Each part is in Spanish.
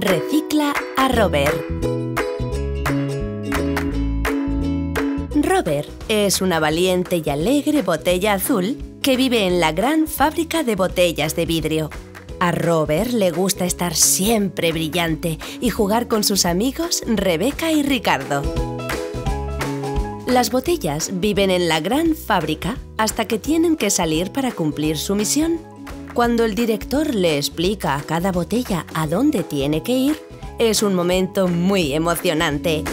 recicla a Robert. Robert es una valiente y alegre botella azul que vive en la gran fábrica de botellas de vidrio. A Robert le gusta estar siempre brillante y jugar con sus amigos Rebeca y Ricardo. Las botellas viven en la gran fábrica hasta que tienen que salir para cumplir su misión. Cuando el director le explica a cada botella a dónde tiene que ir, es un momento muy emocionante.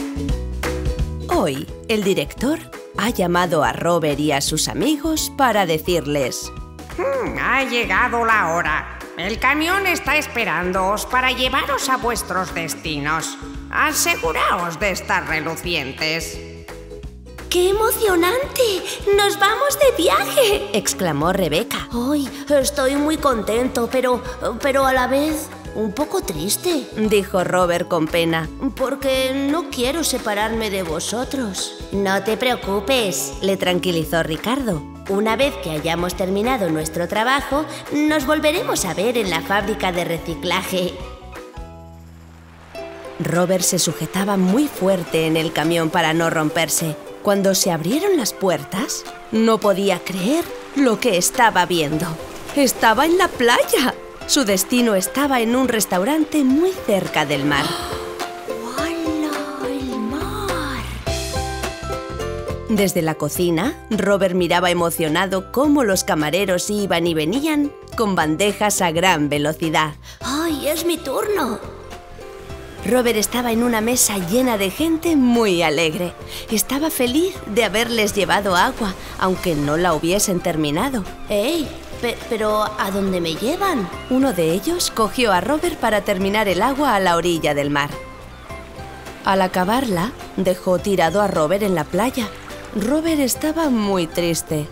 Hoy, el director ha llamado a Robert y a sus amigos para decirles "Hmm, Ha llegado la hora. El camión está esperándoos para llevaros a vuestros destinos. Aseguraos de estar relucientes. ¡Qué emocionante! ¡Nos vamos de viaje! exclamó Rebeca. Ay, estoy muy contento, pero. pero a la vez. un poco triste. Dijo Robert con pena. Porque no quiero separarme de vosotros. No te preocupes, le tranquilizó Ricardo. Una vez que hayamos terminado nuestro trabajo, nos volveremos a ver en la fábrica de reciclaje. Robert se sujetaba muy fuerte en el camión para no romperse. Cuando se abrieron las puertas, no podía creer lo que estaba viendo. Estaba en la playa. Su destino estaba en un restaurante muy cerca del mar. ¡Hola, el mar! Desde la cocina, Robert miraba emocionado cómo los camareros iban y venían con bandejas a gran velocidad. ¡Ay, es mi turno! Robert estaba en una mesa llena de gente muy alegre. Estaba feliz de haberles llevado agua, aunque no la hubiesen terminado. ¡Ey! Pe- pero ¿a dónde me llevan? Uno de ellos cogió a Robert para terminar el agua a la orilla del mar. Al acabarla, dejó tirado a Robert en la playa. Robert estaba muy triste.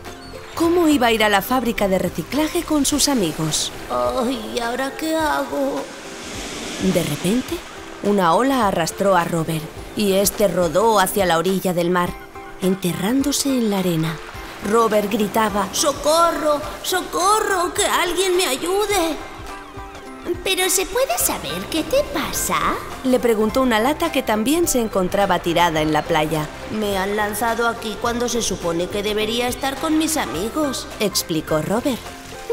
¿Cómo iba a ir a la fábrica de reciclaje con sus amigos? ¡Ay, ¿y ahora qué hago? De repente, una ola arrastró a Robert y este rodó hacia la orilla del mar, enterrándose en la arena. Robert gritaba. ¡Socorro! ¡Socorro! ¡Que alguien me ayude! ¿Pero se puede saber qué te pasa? Le preguntó una lata que también se encontraba tirada en la playa. Me han lanzado aquí cuando se supone que debería estar con mis amigos. Explicó Robert.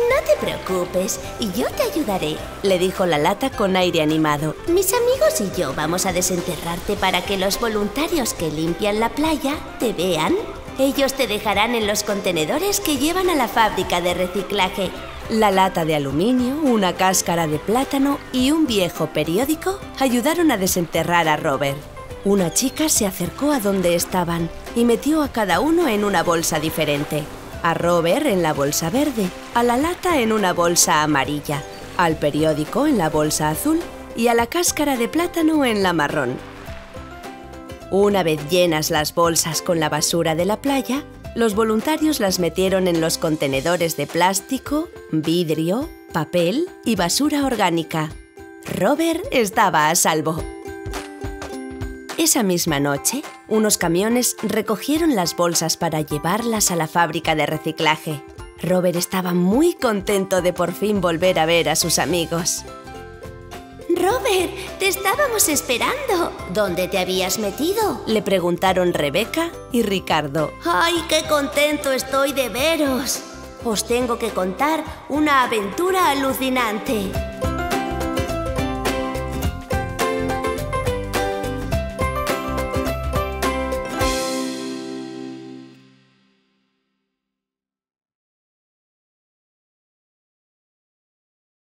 No te preocupes, yo te ayudaré. Le dijo la lata con aire animado. Mis amigos y yo vamos a desenterrarte para que los voluntarios que limpian la playa te vean. Ellos te dejarán en los contenedores que llevan a la fábrica de reciclaje. La lata de aluminio, una cáscara de plátano y un viejo periódico ayudaron a desenterrar a Robert. Una chica se acercó a donde estaban y metió a cada uno en una bolsa diferente. A Robert en la bolsa verde, a la lata en una bolsa amarilla, al periódico en la bolsa azul y a la cáscara de plátano en la marrón. Una vez llenas las bolsas con la basura de la playa, los voluntarios las metieron en los contenedores de plástico, vidrio, papel y basura orgánica. Robert estaba a salvo. Esa misma noche, unos camiones recogieron las bolsas para llevarlas a la fábrica de reciclaje. Robert estaba muy contento de por fin volver a ver a sus amigos. Robert, te estábamos esperando. ¿Dónde te habías metido? Le preguntaron Rebeca y Ricardo. ¡Ay, qué contento estoy de veros! Os tengo que contar una aventura alucinante.